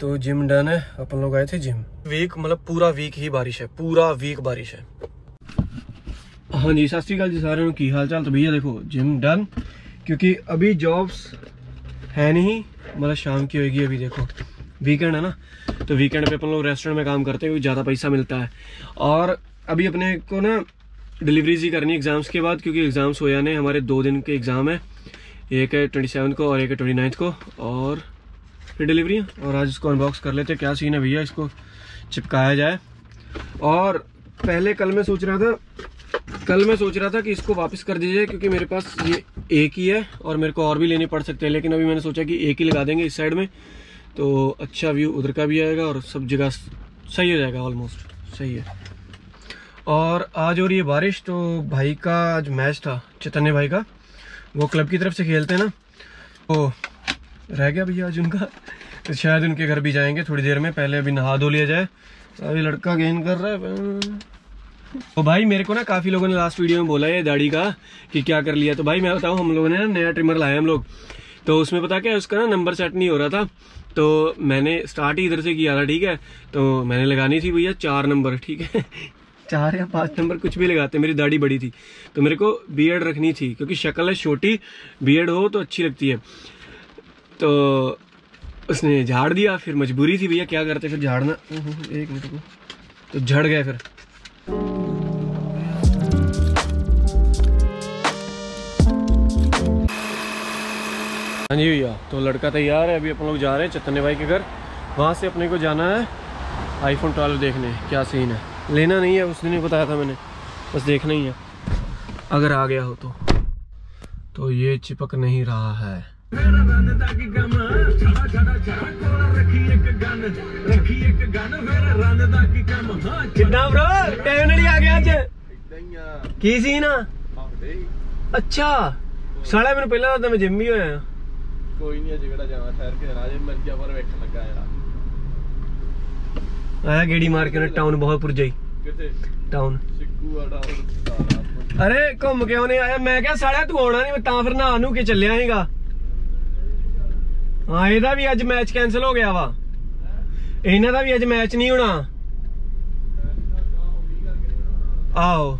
तो gym done है अपन लोग आए थे जिम। वीक मतलब पूरा वीक ही बारिश है पूरा वीक बारिश है। हाँ जी सत श्रीकाल जी सारे की हाल चाल? तो भैया देखो जिम डन क्योंकि अभी जॉब्स है नहीं मतलब शाम की होगी अभी देखो। वीकेंड है ना तो वीकेंड पे अपन लोग रेस्टोरेंट में काम करते हैं ज़्यादा पैसा मिलता है। और अभी अपने को ना डिलीवरीज ही करनी एग्ज़ाम्स के बाद क्योंकि एग्ज़ाम्स हो जाने हमारे दो दिन के एग्ज़ाम है एक है ट्वेंटी सेवन को और एक है ट्वेंटी नाइन्थ को और डिलीवरी है। और आज इसको अनबॉक्स कर लेते हैं। क्या सीन है भैया? इसको चिपकाया जाए। और पहले कल मैं सोच रहा था, कल मैं सोच रहा था कि इसको वापस कर दीजिए, क्योंकि मेरे पास ये एक ही है और मेरे को और भी लेने पड़ सकते हैं। लेकिन अभी मैंने सोचा कि एक ही लगा देंगे इस साइड में। तो अच्छा व्यू उधर का भी आएगा और सब जगह सही हो जाएगा ऑलमोस्ट सही है। और आज हो रही है बारिश तो भाई का आज मैच था चैतन्य भाई का। वो क्लब की तरफ़ से खेलते हैं ना। तो रह गया भैया आज उनका। तो शायद उनके घर भी जाएँगे थोड़ी देर में, पहले अभी नहा धो लिया जाए। अभी लड़का गेन कर रहा है तो भाई मेरे को ना काफ़ी लोगों ने लास्ट वीडियो में बोला है दाढ़ी का, कि क्या कर लिया। तो भाई मैं बताऊँ, हम लोगों ने ना नया ट्रिमर लाया हम लोग। तो उसमें पता क्या उसका ना नंबर सेट नहीं हो रहा था। तो मैंने स्टार्ट ही इधर से किया था, ठीक है? तो मैंने लगानी थी भैया चार नंबर ठीक है? चार या पाँच नंबर कुछ भी लगाते, मेरी दाढ़ी बड़ी थी। तो मेरे को बीएड रखनी थी, क्योंकि शक्ल है छोटी बीएड हो तो अच्छी लगती है। तो उसने झाड़ दिया, फिर मजबूरी थी भैया, क्या करते फिर झाड़ना? एक मिनट को तो झड़ गए फिर। हाँ जी भैया तो लड़का तैयार है, अभी अपन लोग जा रहे हैं चतने भाई के घर। वहाँ से अपने को जाना है आईफोन ट्वेल्व देखने, क्या सीन है। लेना नहीं है उस दिन ही बताया था मैंने, बस देखना ही है। अगर आ गया हो तो। तो ये चिपक नहीं रहा है। ਕਿੱਦਾਂ ਬ్రో ਟਾਈਮ ਨਾਲ ਹੀ ਆ ਗਿਆ ਅੱਜ। ਕੀ ਸੀ ਨਾ ਅੱਛਾ। ਸਾਲਾ ਮੈਨੂੰ ਪਹਿਲਾਂ ਤਾਂ ਮੈਂ ਜਿੰਮ ਹੀ ਹੋਇਆ ਕੋਈ ਨਹੀਂ ਅਜੇ ਕਿਹੜਾ ਜਾਣਾ? ਠਹਿਰ ਕੇ ਜਾਣਾ ਜੇ ਮਿਰਜ਼ਾਪੁਰ ਵੇਖਣ ਲੱਗਾ ਜਿਹੜਾ ਆਇਆ ਗੇੜੀ ਮਾਰ ਕੇ ਉਹਨੇ ਟਾਊਨ ਬਹੁਤ ਪੁਰਜਾਈ ਕਿੱਥੇ? ਟਾਊਨ ਸਿੱਕੂ ਆੜਾ ਅਰੇ ਘੁੰਮ ਕੇ ਉਹਨੇ ਆਇਆ। ਮੈਂ ਕਿਹਾ ਸਾਲਿਆ ਤੂੰ ਆਉਣਾ ਨਹੀਂ ਮੈਂ ਤਾਂ ਫਿਰ ਨਹਾ ਨੂੰ ਕੇ ਚੱਲਿਆ ਸੀਗਾ। ਹਾਂ ਇਹਦਾ ਵੀ ਅੱਜ ਮੈਚ ਕੈਨਸਲ ਹੋ ਗਿਆ ਵਾ ਇਹਨਾਂ ਦਾ ਵੀ ਅੱਜ ਮੈਚ ਨਹੀਂ ਹੋਣਾ ਆਓ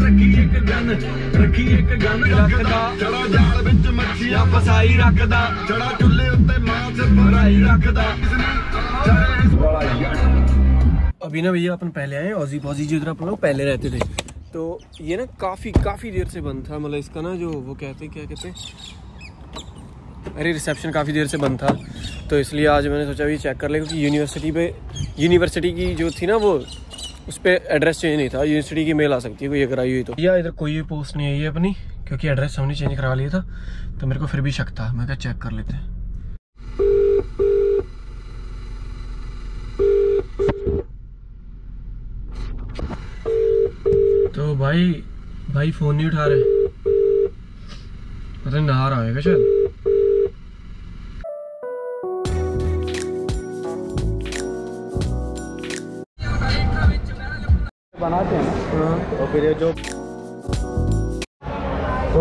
ਰੱਖੀ ਇੱਕ ਗਨ ਰੱਖੀ ਇੱਕ ਗਨ ਰੱਖਦਾ ਚੜਾ ਜਾਲ ਵਿੱਚ ਮੱਛੀਆਂ ਫਸਾਈ ਰੱਖਦਾ ਚੜਾ ਚੁੱਲ੍ਹੇ ਉੱਤੇ ਮਾਂਸ ਭਰਾਈ ਰੱਖਦਾ ਵਾਲਾ ਯਾਰ अभी ना भैया अपन पहले आए ऑजी पॉजी जो इधर अपन लोग पहले रहते थे तो ये ना काफ़ी काफ़ी देर से बंद था मतलब इसका ना जो वो कहते क्या कहते अरे रिसेप्शन काफ़ी देर से बंद था तो इसलिए आज मैंने सोचा भी चेक कर ले, क्योंकि यूनिवर्सिटी पे यूनिवर्सिटी की जो थी ना वो, उस पर एड्रेस चेंज नहीं था यूनिवर्सिटी की मेल आ सकती है, कोई अगर आई हुई तो। या इधर कोई भी पोस्ट नहीं आई है अपनी, क्योंकि एड्रेस हमने चेंज करा लिया था तो मेरे को फिर भी शक था, मैं क्या चेक कर लेते हैं तो भाई भाई फ़ोन नहीं उठा रहे पता नहीं नहा रहा होगा शायद बनाते हैं ना हाँ। और फिर ये जो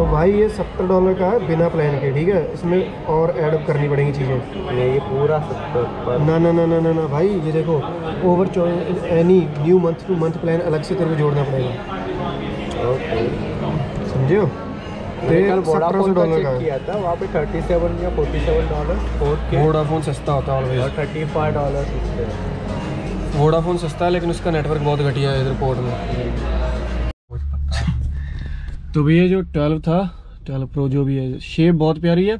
भाई ये सत्तर डॉलर का है बिना प्लान के ठीक है? इसमें और ऐड करनी पड़ेंगी चीज़ें। नहीं ये पूरा सत्तर ना ना ना ना ना ना भाई ये देखो over any new month two month plan अलग से तेरे को जोड़ना पड़ेगा। ओके समझे हो? तो वोडाफोन का डॉलर का चेक किया था वहाँ पे थर्टी सेवन या फोर्टी सेवन डॉलर वोडाफोन सस्ता होता है always thirty five dollar Vodafone सस्ता है लेकिन उसका नेटवर्क बहुत घटिया है इधर पोर्ट में। तो भैया जो ट्वेल्व था ट्वेल्व प्रो जो भी है शेप बहुत प्यारी है।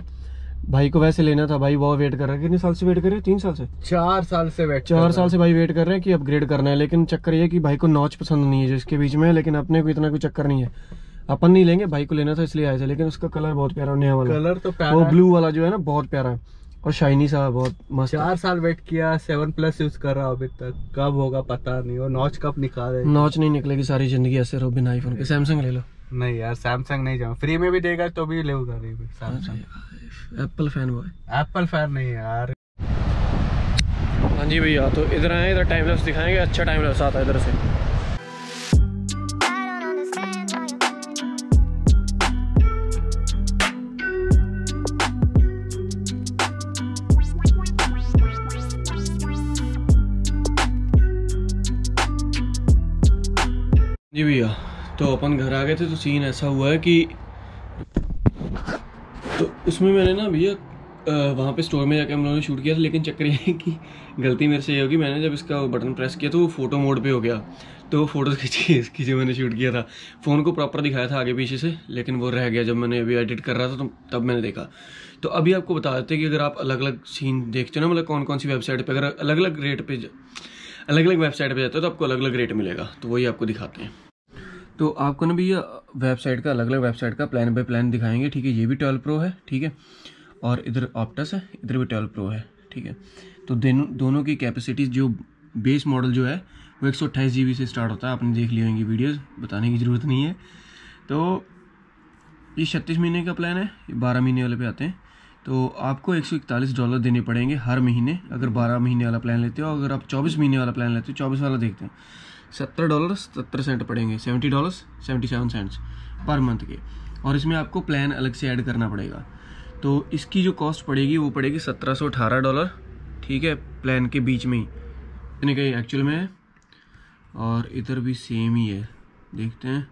भाई को वैसे लेना था भाई बहुत वेट कर रहा है। कितने साल से वेट कर रहे हैं? तीन साल से? चार साल से वेट चार साल से भाई वेट कर रहे हैं कि अपग्रेड करना है लेकिन चक्कर ये कि भाई को नॉच पसंद नहीं है जो इसके बीच में लेकिन अपने को इतना कोई चक्कर नहीं है। अपन नहीं लेंगे भाई को लेना था इसलिए आए थे लेकिन उसका कलर बहुत प्यारा नया वाला। कलर तो प्यारा है। ब्लू वाला जो है ना बहुत प्यारा है। और शाइनी सा बहुत मस्त। चार साल वेट किया सेवन प्लस यूज़ कर रहा अभी तक। कब होगा पता नहीं और नॉच कब निकाले नॉच नहीं निकलेगी सारी ज़िंदगी ऐसे रहो बिना आईफोन के। सैमसंग ले लो। नहीं यार सैमसंग नहीं जाऊँ। फ्री में भी देगा तो भी लेगा नहीं Samsung Apple fan boy Apple fan नहीं यार। हाँ जी भैया तो इधर आए इधर टाइम लैप्स दिखाएँगे। अच्छा टाइम लैप्स आता है इधर से। जी भैया तो अपन घर आ गए थे तो सीन ऐसा हुआ है कि तो उसमें मैंने ना भैया वहाँ पे स्टोर में जाके हम लोगों ने शूट किया था, लेकिन चक्कर ये है कि गलती मेरे से ये होगी, मैंने जब इसका बटन प्रेस किया तो वो फ़ोटो मोड पे हो गया। तो वो फ़ोटो खींची इसकी जो मैंने शूट किया था फ़ोन को प्रॉपर दिखाया था आगे पीछे से, लेकिन वो रह गया। जब मैंने अभी एडिट कर रहा था तो तब मैंने देखा। तो अभी आपको बता देते कि अगर आप अलग अलग सीन देखते हो ना मतलब कौन कौन सी वेबसाइट पर अगर अलग अलग रेट पर अलग अलग वेबसाइट पर जाते हो तो आपको अलग अलग रेट मिलेगा। तो वही आपको दिखाते हैं। तो आपको ना भैया वेबसाइट का अलग अलग वेबसाइट का प्लान बाय प्लान दिखाएँगे, ठीक है? ये भी ट्वेल्व प्रो है, ठीक है? और इधर ऑप्टस है, इधर भी ट्वेल्व प्रो है, ठीक है? तो दोनों की कैपेसिटी जो बेस मॉडल जो है, वो एक सौ से स्टार्ट होता है। आपने देख ली होंगी वीडियोज़ बताने की ज़रूरत नहीं है। तो ये छत्तीस महीने का प्लान है, ये बारह महीने वाले पे आते हैं। तो आपको एक सौ इकतालीस डॉलर देने पड़ेंगे हर महीने, अगर बारह महीने वाला प्लान लेते हो, अगर आप चौबीस महीने वाला प्लान लेते हो, चौबीस वाला देखते हो। सत्तर डॉलर सत्तर सेंट पड़ेंगे। Seventy dollar seventy seven cents per month के। और इसमें आपको प्लान अलग से ऐड करना पड़ेगा। तो इसकी जो कॉस्ट पड़ेगी, वो पड़ेगी सत्रह सौ अठारह डॉलर ठीक है प्लान के बीच में ही। इतने कहीं एक्चुअल में। है और इधर भी सेम ही है। देखते हैं।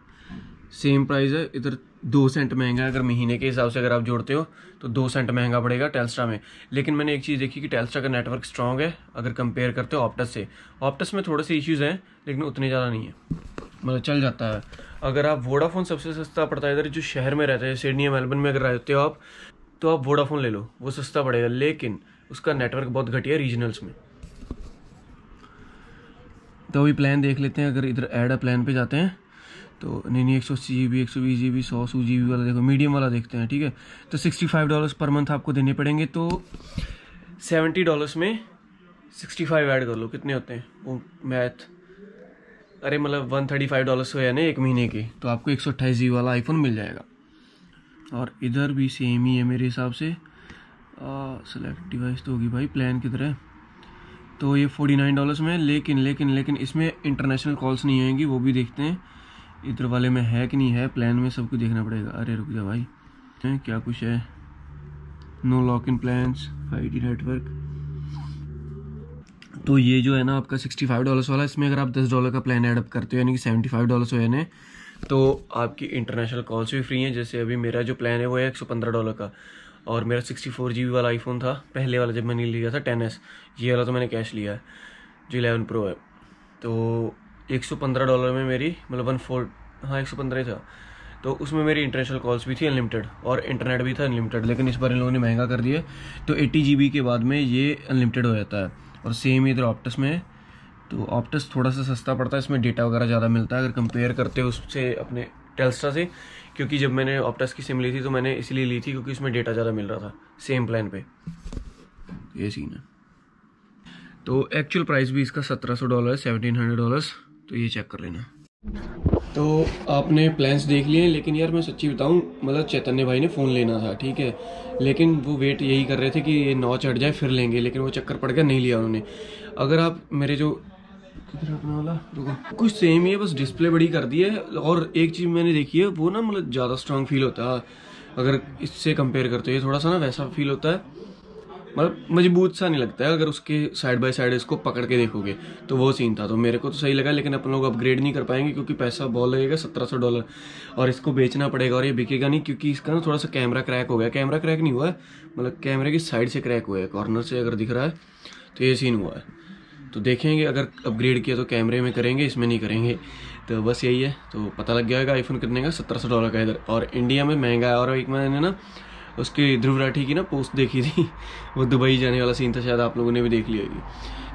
सेम प्राइस है, इधर दो सेंट महँगा अगर महीने के हिसाब से अगर आप जोड़ते हो तो दो सेंट महँगा पड़ेगा टेल्स्ट्रा में। लेकिन मैंने एक चीज़ देखी कि टेल्स्ट्रा का नेटवर्क स्ट्रांग है, अगर कंपेयर करते हो ऑप्टस से। ऑप्टस में थोड़े से इश्यूज़ हैं, लेकिन उतने ज़्यादा नहीं है। मतलब चल जाता है। अगर आप वोडाफोन सबसे सस्ता पड़ता है इधर, जो शहर में रहते हैं सिडनी या मेलबर्न में अगर रहते हो आप तो आप वोडाफोन ले लो। वो सस्ता पड़ेगा, लेकिन उसका नेटवर्क बहुत घटिया रीजनल्स में। तो अभी प्लान देख लेते हैं, अगर इधर एड प्लान पे जाते हैं तो नहीं नहीं, एक सौ अस्सी जी बी एक सौ बीस जी बी सौ सौ जी बी वाला देखो, मीडियम वाला देखते हैं, ठीक है? तो sixty five dollars per month आपको देने पड़ेंगे तो सेवेंटी डॉलर्स में सिक्सटी फाइव ऐड कर लो। कितने होते हैं? वो मैथ अरे मतलब वन थर्टी फाइव डॉलर्स हो या ना एक महीने के तो आपको एक सौ अट्ठाईस जी वाला आईफोन मिल जाएगा। और इधर भी सेम ही है मेरे हिसाब से। सेलेक्ट डिवाइस तो होगी भाई प्लान किधर है? तो ये फोर्टी नाइन डॉलर्स में, लेकिन लेकिन लेकिन इसमें इंटरनेशनल कॉल्स नहीं आएँगी, वो भी देखते हैं। इधर वाले में है कि नहीं है? प्लान में सब कुछ देखना पड़ेगा। अरे, रुक जा भाई। क्या कुछ है? No lock in plans five G network तो ये जो है ना आपका सिक्सटी फाइव डॉलर्स वाला, इसमें अगर आप दस डॉलर का प्लान एडअप करते हो, यानी कि सेवेंटी फाइव डॉलर्स हो यानी तो आपकी इंटरनेशनल कॉल्स भी फ्री हैं। जैसे अभी मेरा जो प्लान है, वो है एक सौ पंद्रह डॉलर का। और मेरा सिक्सटी फोर जी बी वाला आईफोन था, पहले वाला जब मैंने लिया था टेन एस ये वाला तो मैंने कैश लिया है, जो इलेवन प्रो है। तो एक सौ पंद्रह डॉलर में मेरी मतलब वन फोर हाँ एक सौ पंद्रह ही था। तो उसमें मेरी इंटरनेशनल कॉल्स भी थी अनलिमिटेड और इंटरनेट भी था अनलिमिटेड लेकिन इस बार इन लोगों ने महँगा कर दिया। तो एट्टी जी के बाद में ये अनलिमिटेड हो जाता है, और सेम इधर ऑप्टस में। तो ऑप्टस थोड़ा सा सस्ता पड़ता है, इसमें डेटा वगैरह ज़्यादा मिलता है, अगर कंपेयर करते हो उससे अपने टेल्स्ट्रा से, क्योंकि जब मैंने ऑप्टस की सिम ली थी तो मैंने इसलिए ली थी क्योंकि उसमें डेटा ज़्यादा मिल रहा था सेम प्लान पे। ये सीन है। तो एक्चुअल प्राइस भी इसका सत्रह सौ डॉलर है सेवनटीन हंड्रेड डॉलर्स तो ये चेक कर लेना। तो आपने प्लान्स देख लिए, लेकिन यार मैं सच्ची बताऊँ मतलब चैतन्य भाई ने फ़ोन लेना था, ठीक है? लेकिन वो वेट यही कर रहे थे कि ये नौ चढ़ जाए, फिर लेंगे, लेकिन वो चक्कर पड़ गया, नहीं लिया उन्होंने। अगर आप मेरे जो किधर अपना वाला? रुको। कुछ सेम ही है, बस डिस्प्ले बड़ी कर दी है, और एक चीज़ मैंने देखी है, वो ना मतलब ज़्यादा स्ट्रांग फील होता है। अगर इससे कंपेयर करते हो थोड़ा सा ना वैसा फील होता है। मतलब मज़बूत सा नहीं लगता है, अगर उसके साइड बाय साइड इसको पकड़ के देखोगे तो वो सीन था। तो मेरे को तो सही लगा, लेकिन अपन लोग अपग्रेड नहीं कर पाएँगे, क्योंकि पैसा बहुत लगेगा, सत्रह सौ डॉलर और इसको बेचना पड़ेगा और ये बिकेगा नहीं, क्योंकि इसका ना थोड़ा सा कैमरा क्रैक हो गया। कैमरा क्रैक नहीं हुआ है मतलब कैमरे की साइड से क्रैक हुआ है कॉर्नर से अगर दिख रहा है तो ये सीन हुआ है। तो देखेंगे, अगर अपग्रेड किया तो कैमरे में करेंगे, इसमें नहीं करेंगे। तो बस यही है। तो पता लग गया होगा आईफोन कितने का, सत्रह सौ डॉलर का इधर। और इंडिया में महँगा है, और एक मैंने ना उसकी ध्रुव राठी की ना पोस्ट देखी थी, वो दुबई जाने वाला सीन था, शायद आप लोगों ने भी देख लिया होगी।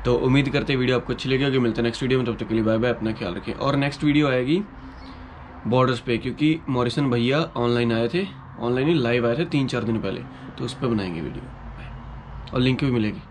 तो उम्मीद करते वीडियो आपको अच्छी लगी होगी, मिलते हैं नेक्स्ट वीडियो में, तब तक के लिए बाय बाय अपना ख्याल रखें। और नेक्स्ट वीडियो आएगी बॉर्डर्स पे, क्योंकि मॉरिसन भैया ऑनलाइन आए थे ऑनलाइन ही लाइव आए थे तीन चार दिन पहले तो उस पर बनाएँगे वीडियो और लिंक भी मिलेगी।